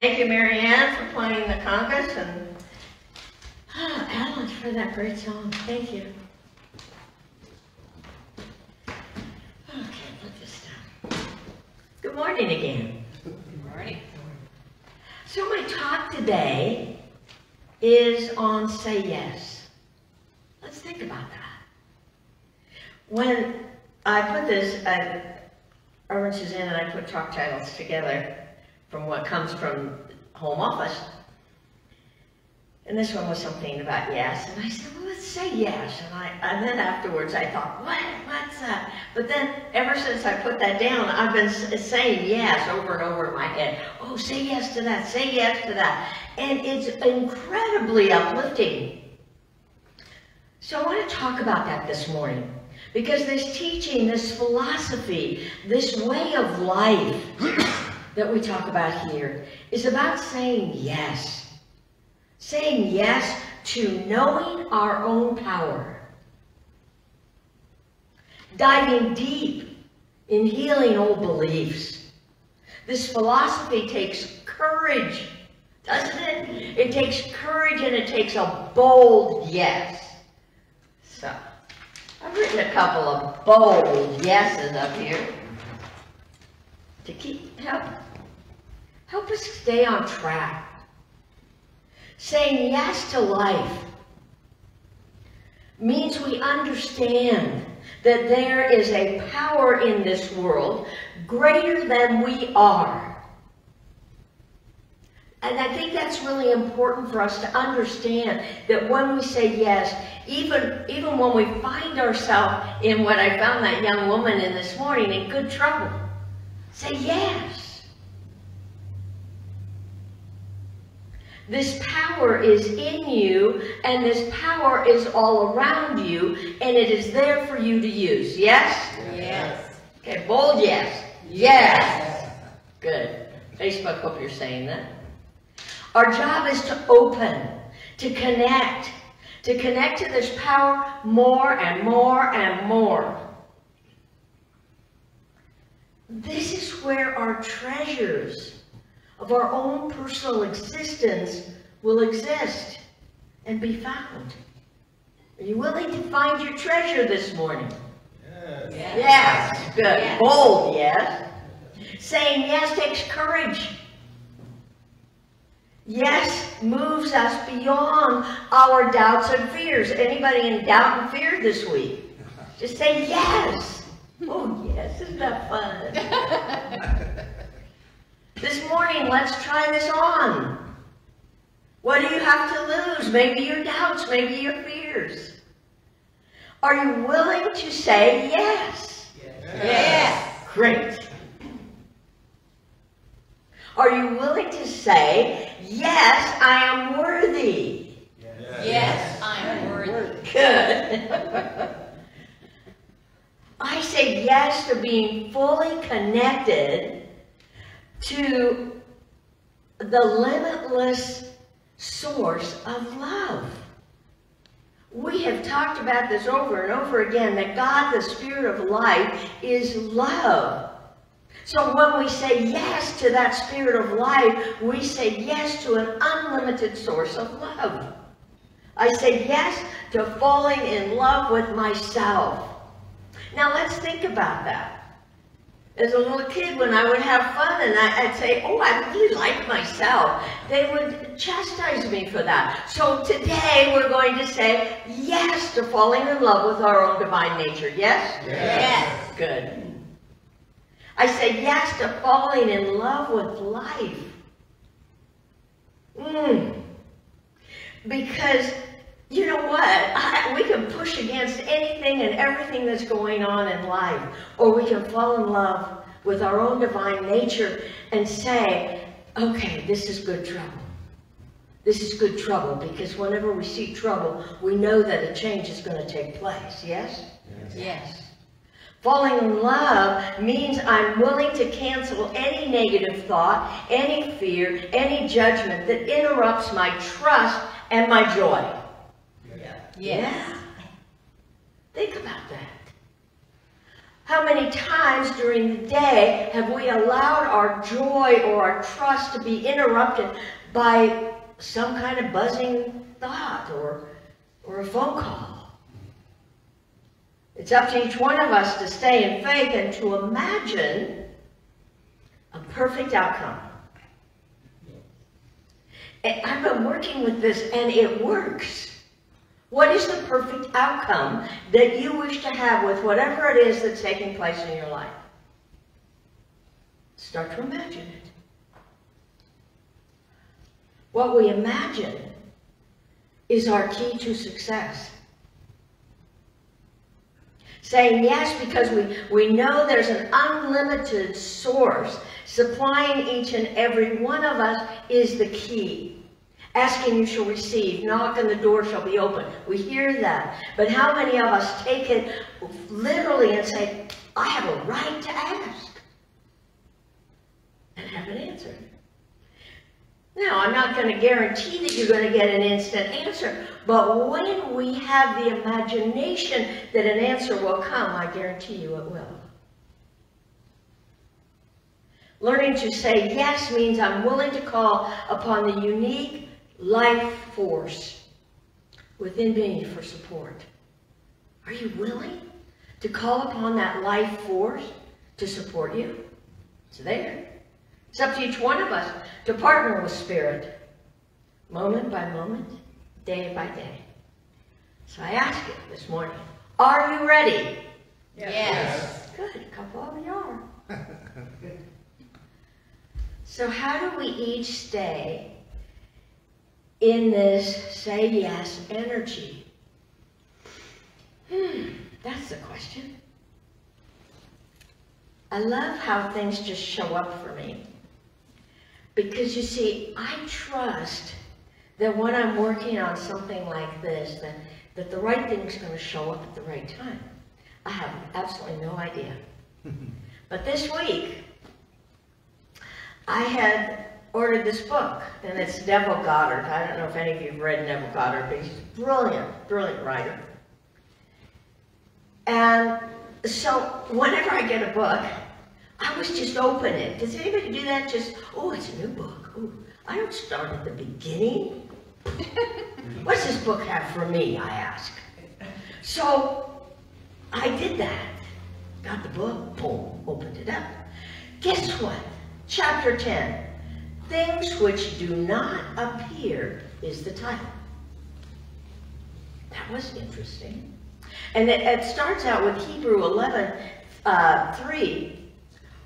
Thank you, Mary Ann, for playing the congas and ah, Alan for that great song. Thank you. Okay, put this down. Good morning again. Good morning. So my talk today is on say yes. Let's think about that. When I put this, I, Irwin Suzanne and I put talk titles together from what comes from home office. And this one was something about yes, and I said, well, let's say yes. And I, and then afterwards I thought, what, what's that? But then ever since I put that down, I've been saying yes over and over in my head. Oh, say yes to that, say yes to that. And it's incredibly uplifting. So I want to talk about that this morning. Because this teaching, this philosophy, this way of life that we talk about here is about saying yes. Saying yes to knowing our own power. Diving deep in healing old beliefs. This philosophy takes courage, doesn't it? It takes courage and it takes a bold yes. So, I've written a couple of bold yeses up here to keep help help us stay on track. Saying yes to life means we understand that there is a power in this world greater than we are. And I think that's really important for us to understand that when we say yes, even, even when we find ourselves in what I found that young woman in this morning, in good trouble, say yes. This power is in you, and this power is all around you, and it is there for you to use. Yes? Yes. Okay, bold yes. Yes. Good. Facebook, hope you're saying that. Our job is to open, to connect, to connect to this power more and more and more. This is where our treasures of our own personal existence will exist and be found. Are you willing to find your treasure this morning? Yes. Yes. Good. Yes. Bold, yes. Saying yes takes courage. Yes moves us beyond our doubts and fears. Anybody in doubt and fear this week? Just say yes. Oh yes, isn't that fun? this morning, let's try this on. What do you have to lose? Maybe your doubts, maybe your fears. Are you willing to say yes? Yes. yes. Great. Are you willing to say, yes, I am worthy? Yes, I am worthy. Good. I say yes to being fully connected to the limitless source of love. We have talked about this over and over again that God, the Spirit of life, is love. So when we say yes to that Spirit of life, we say yes to an unlimited source of love. I say yes to falling in love with myself. Now let's think about that. As a little kid, when I would have fun and I, would say, oh, I really like myself, they would chastise me for that. So today we're going to say yes to falling in love with our own divine nature. Yes? Yes. Good. I say yes to falling in love with life. Mm. Because you know what? I, we can push against anything and everything that's going on in life, or we can fall in love with our own divine nature and say, okay, this is good trouble. This is good trouble because whenever we see trouble, we know that a change is going to take place. Yes? Yes. yes. Falling in love means I'm willing to cancel any negative thought, any fear, any judgment that interrupts my trust and my joy. Yes. Yeah. Think about that. How many times during the day have we allowed our joy or our trust to be interrupted by some kind of buzzing thought or, or a phone call? It's up to each one of us to stay in faith and to imagine a perfect outcome. And I've been working with this and it works. What is the perfect outcome that you wish to have with whatever it is that's taking place in your life? Start to imagine it. What we imagine is our key to success. Saying yes because we, we know there's an unlimited source supplying each and every one of us is the key. Asking you shall receive, knock and the door shall be open. We hear that. But how many of us take it literally and say, I have a right to ask and have an answer? Now, I'm not going to guarantee that you're going to get an instant answer, but when we have the imagination that an answer will come, I guarantee you it will. Learning to say yes means I'm willing to call upon the unique life force within me for support. Are you willing to call upon that life force to support you? It's there. It's up to each one of us to partner with Spirit, moment by moment, day by day. So I ask you this morning, are you ready? Yes. Good, a couple of you are. so how do we each stay in this say yes energy? Hmm, that's the question. I love how things just show up for me. Because you see, I trust that when I'm working on something like this, that, that the right thing's going to show up at the right time. I have absolutely no idea. but this week, I had ordered this book, and it's Neville Goddard. I don't know if any of you have read Neville Goddard, but he's a brilliant, brilliant writer. And so whenever I get a book, I was just open it. Does anybody do that? Just, oh, it's a new book. Ooh, I don't start at the beginning. What's this book have for me, I ask. So I did that. Got the book, boom, opened it up. Guess what? Chapter 10. Things which do not appear is the title. That was interesting. And it, it starts out with Hebrew 11, uh, 3.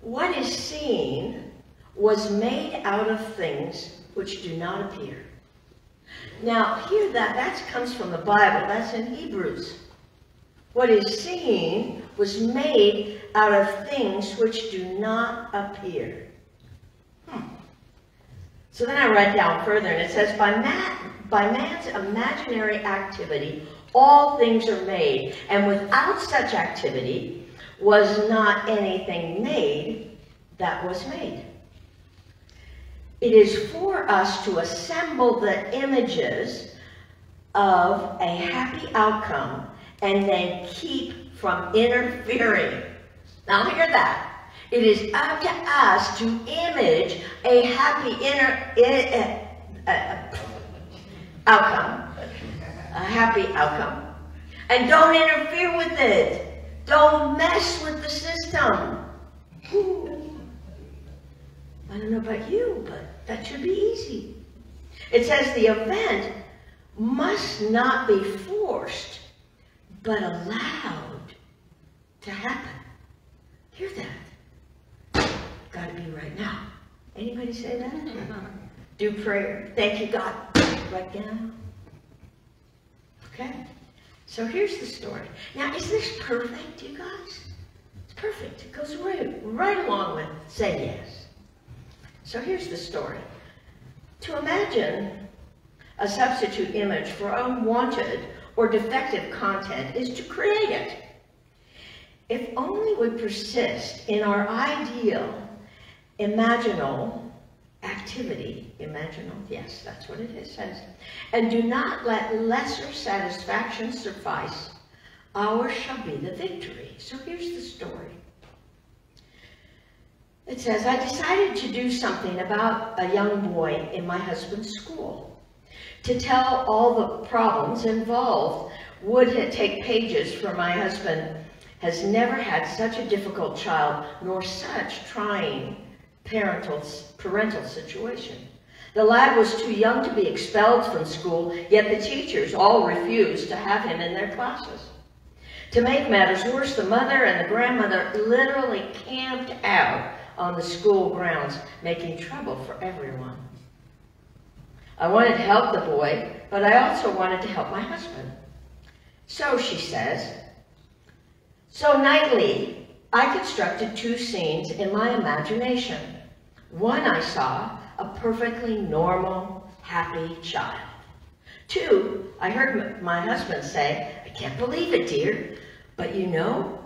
What is seen was made out of things which do not appear. Now, here that that comes from the Bible. That's in Hebrews. What is seen was made out of things which do not appear. So then I read down further, and it says, by, man, by man's imaginary activity, all things are made, and without such activity was not anything made that was made. It is for us to assemble the images of a happy outcome and then keep from interfering. Now hear that. It is up to us to image a happy inner uh, uh, outcome, a happy outcome, and don't interfere with it. Don't mess with the system. I don't know about you, but that should be easy. It says the event must not be forced, but allowed to happen. Hear that? Got to be right now. Anybody say that? Do prayer. Thank you, God. Right now. Okay. So here's the story. Now, is this perfect, you guys? It's perfect. It goes right, right along with say yes. So here's the story. To imagine a substitute image for unwanted or defective content is to create it. If only we persist in our ideal, imaginal activity, imaginal, yes, that's what it says, and do not let lesser satisfaction suffice, ours shall be the victory. So here's the story. It says, I decided to do something about a young boy in my husband's school. To tell all the problems involved would take pages for my husband has never had such a difficult child nor such trying parental, parental situation. The lad was too young to be expelled from school, yet the teachers all refused to have him in their classes. To make matters worse, the mother and the grandmother literally camped out on the school grounds, making trouble for everyone. I wanted to help the boy, but I also wanted to help my husband. So, she says, so nightly, I constructed two scenes in my imagination. One I saw a perfectly normal, happy child. Two, I heard my husband say, I can't believe it, dear, but you know,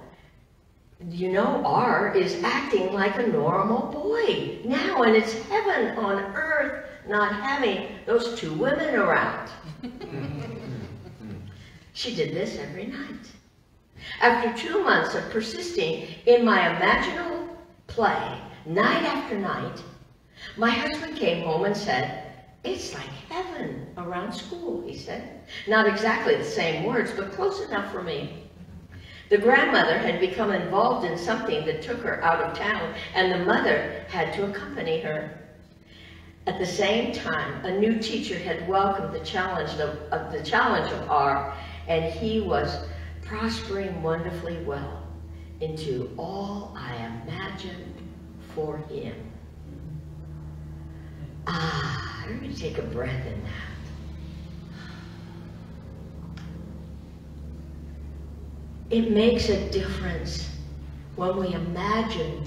you know R is acting like a normal boy now, and it's heaven on earth not having those two women around. she did this every night. After two months of persisting in my imaginal play, night after night, my husband came home and said, it's like heaven around school, he said. Not exactly the same words, but close enough for me. The grandmother had become involved in something that took her out of town, and the mother had to accompany her. At the same time, a new teacher had welcomed the challenge of, of the challenge of R, and he was prospering wonderfully well into all I imagined for him. Ah, let me take a breath in that. It makes a difference when we imagine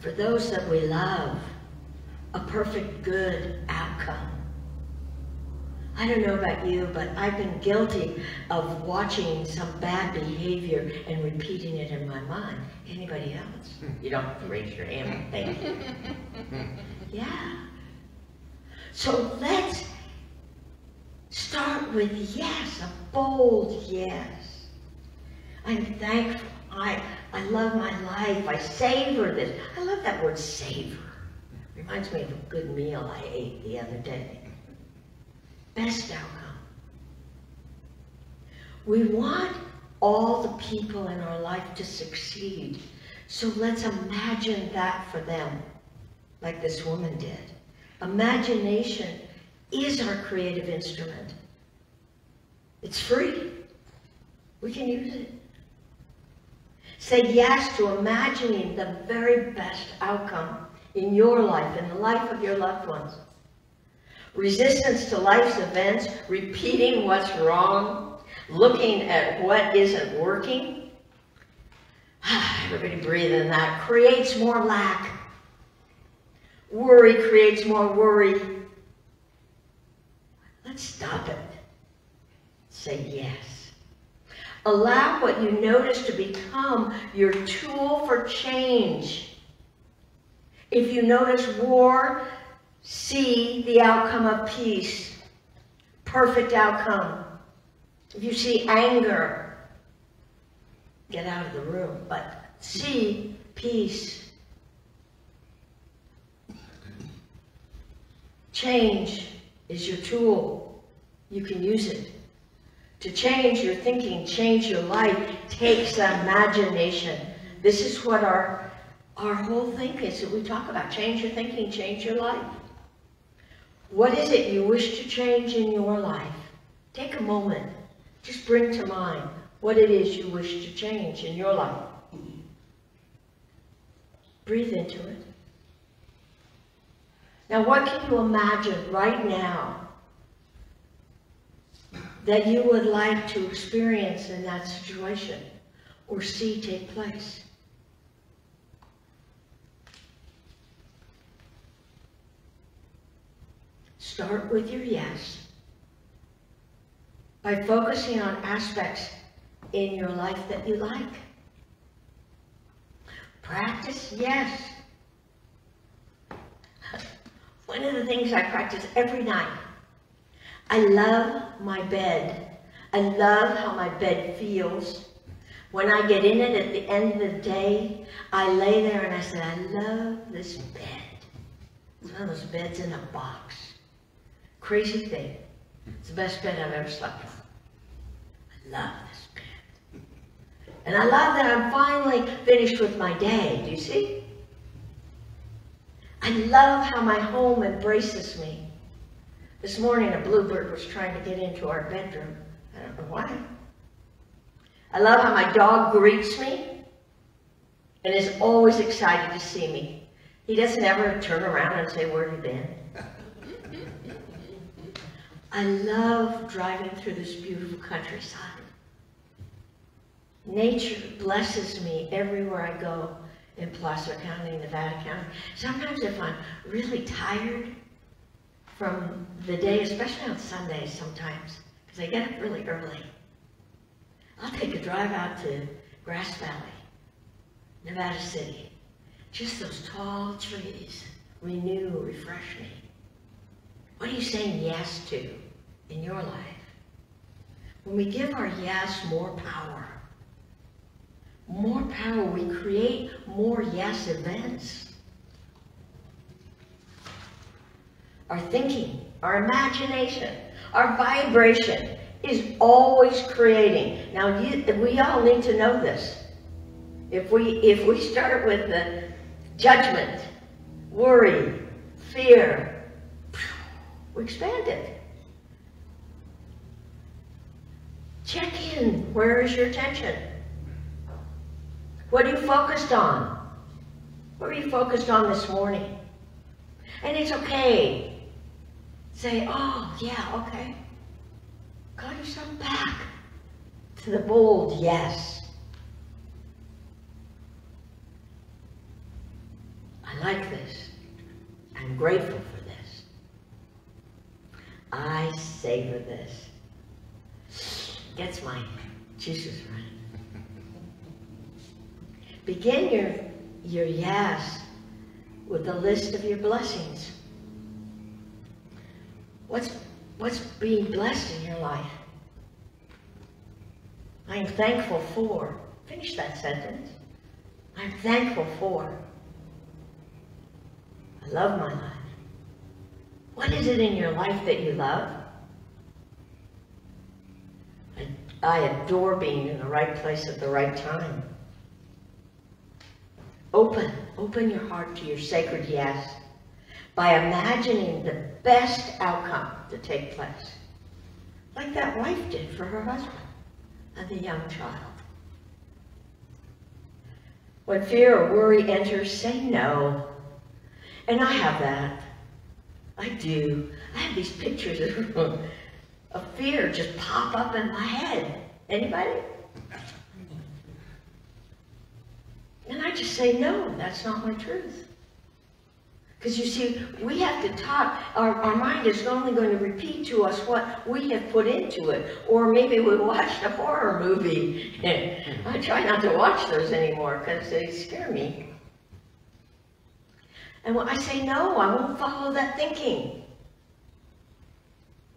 for those that we love a perfect good outcome. I don't know about you, but I've been guilty of watching some bad behavior and repeating it in my mind. Anybody else? Hmm, you don't have to raise your hand. Thank you. Hmm. Yeah. So let's start with yes, a bold yes. I'm thankful. I, I love my life. I savor this. I love that word savor. Reminds me of a good meal I ate the other day. Best outcome. We want all the people in our life to succeed. So let's imagine that for them, like this woman did. Imagination is our creative instrument. It's free. We can use it. Say yes to imagining the very best outcome in your life, in the life of your loved ones. Resistance to life's events, repeating what's wrong, looking at what isn't working. Everybody breathe in that. Creates more lack. Worry creates more worry. Let's stop it. Say yes. Allow what you notice to become your tool for change. If you notice war, see the outcome of peace. Perfect outcome. If you see anger, get out of the room, but see peace. Change is your tool. You can use it. To change your thinking, change your life, takes imagination. This is what our, our whole thing is that we talk about. Change your thinking, change your life. What is it you wish to change in your life? Take a moment. Just bring to mind what it is you wish to change in your life. Breathe into it. Now, what can you imagine right now that you would like to experience in that situation or see take place? Start with your yes by focusing on aspects in your life that you like. Practice yes. One of the things I practice every night, I love my bed. I love how my bed feels. When I get in it at the end of the day, I lay there and I say, I love this bed. It's one of those beds in a box. Crazy thing. It's the best bed I've ever slept on. I love this bed. And I love that I'm finally finished with my day. Do you see? I love how my home embraces me. This morning, a bluebird was trying to get into our bedroom. I don't know why. I love how my dog greets me and is always excited to see me. He doesn't ever turn around and say, where have you been? I love driving through this beautiful countryside. Nature blesses me everywhere I go in Placer County, Nevada County. Sometimes if I'm really tired from the day, especially on Sundays sometimes, because I get up really early, I'll take a drive out to Grass Valley, Nevada City. Just those tall trees renew, refresh me. What are you saying yes to in your life? When we give our yes more power, more power, we create more yes events. Our thinking, our imagination, our vibration is always creating. Now, you, we all need to know this. If we, if we start with the judgment, worry, fear, we expand it. Check in. Where is your attention? What are you focused on? What are you focused on this morning? And it's okay. Say, oh, yeah, okay. Call yourself back to the bold yes. I like this. I'm grateful. I savor this. Gets my juices running. Begin your, your yes with a list of your blessings. What's, what's being blessed in your life? I am thankful for. Finish that sentence. I'm thankful for. I love my life. What is it in your life that you love? I, adore being in the right place at the right time. Open, open your heart to your sacred yes by imagining the best outcome to take place, like that wife did for her husband and the young child. When fear or worry enters, say no. And I have that. I do. I have these pictures of, of fear just pop up in my head. Anybody? And I just say, no, that's not my truth. Because you see, we have to talk, our, our mind is only going to repeat to us what we have put into it. Or maybe we watched a horror movie. I try not to watch those anymore because they scare me. And when I say, no, I won't follow that thinking.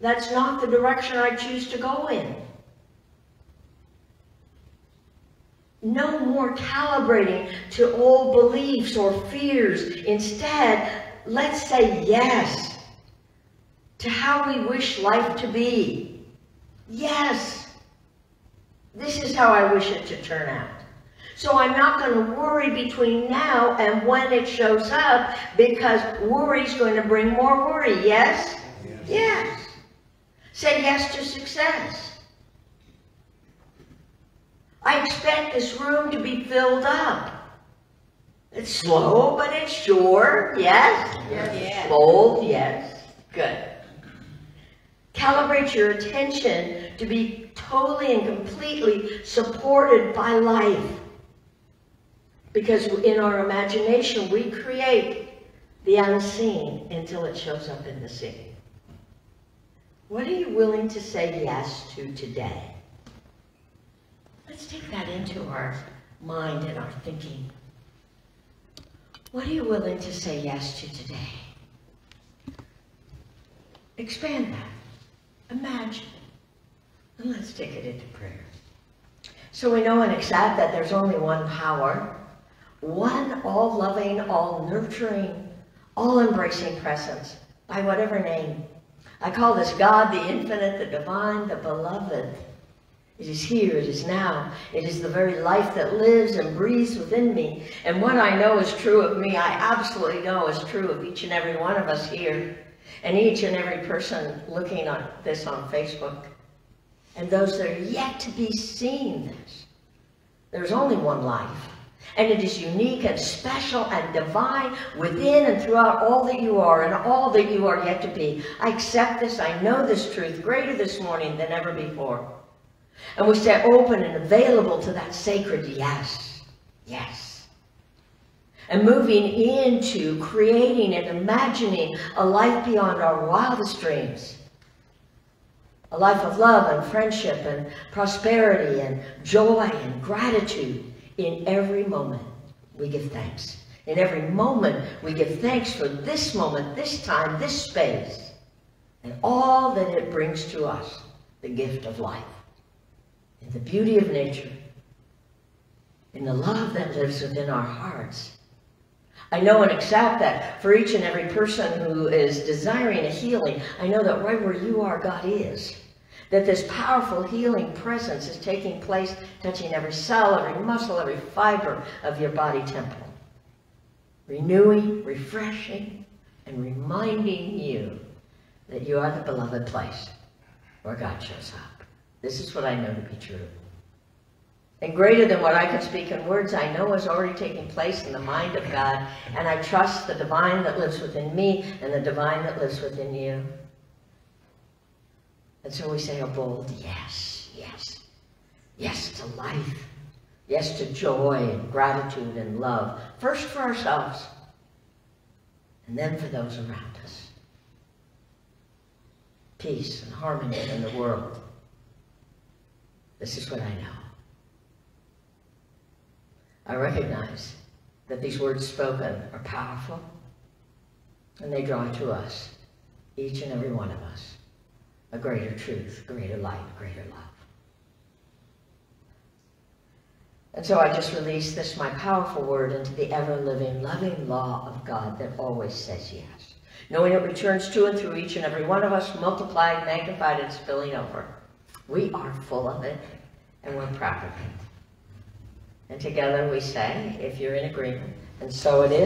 That's not the direction I choose to go in. No more calibrating to old beliefs or fears. Instead, let's say yes to how we wish life to be. Yes, this is how I wish it to turn out. So I'm not going to worry between now and when it shows up because worry is going to bring more worry. Yes? Yes. yes. Say yes to success. I expect this room to be filled up. It's slow, but it's sure. Yes? Yes. Bold? Yes. Good. Calibrate your attention to be totally and completely supported by life. Because in our imagination, we create the unseen until it shows up in the seen. What are you willing to say yes to today? Let's take that into our mind and our thinking. What are you willing to say yes to today? Expand that. Imagine. And let's take it into prayer. So we know and accept that there's only one power, one all-loving, all-nurturing, all-embracing presence, by whatever name. I call this God, the infinite, the divine, the beloved. It is here, it is now. It is the very life that lives and breathes within me. And what I know is true of me, I absolutely know is true of each and every one of us here. And each and every person looking at this on Facebook. And those that are yet to be seen this. There's only one life. And it is unique and special and divine within and throughout all that you are and all that you are yet to be. I accept this. I know this truth greater this morning than ever before. And we stay open and available to that sacred yes, yes. And moving into creating and imagining a life beyond our wildest dreams. A life of love and friendship and prosperity and joy and gratitude in every moment. We give thanks. In every moment, we give thanks for this moment, this time, this space, and all that it brings to us, the gift of life in the beauty of nature, in the love that lives within our hearts. I know and accept that for each and every person who is desiring a healing, I know that right where you are, God is. That this powerful healing presence is taking place, touching every cell, every muscle, every fiber of your body temple. Renewing, refreshing, and reminding you that you are the beloved place where God shows up. This is what I know to be true. And greater than what I can speak in words, I know is already taking place in the mind of God. And I trust the divine that lives within me and the divine that lives within you. And so we say a bold yes, yes. Yes to life. Yes to joy and gratitude and love. First for ourselves. And then for those around us. Peace and harmony in the world. This is what I know. I recognize that these words spoken are powerful and they draw to us, each and every one of us, a greater truth, greater light, greater love. And so I just release this, my powerful word, into the ever-living, loving law of God that always says yes. Knowing it returns to and through each and every one of us, multiplied, magnified, and spilling over. We are full of it, and we're proud of it. And together we say, if you're in agreement, and so it is.